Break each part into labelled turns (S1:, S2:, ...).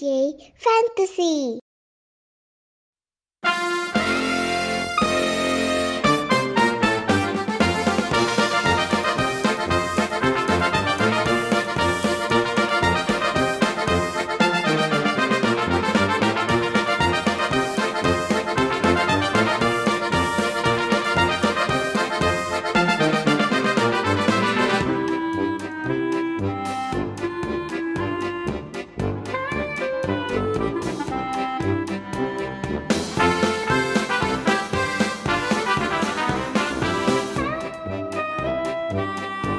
S1: Fantasy. Música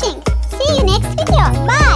S1: watching. See you next video. Bye.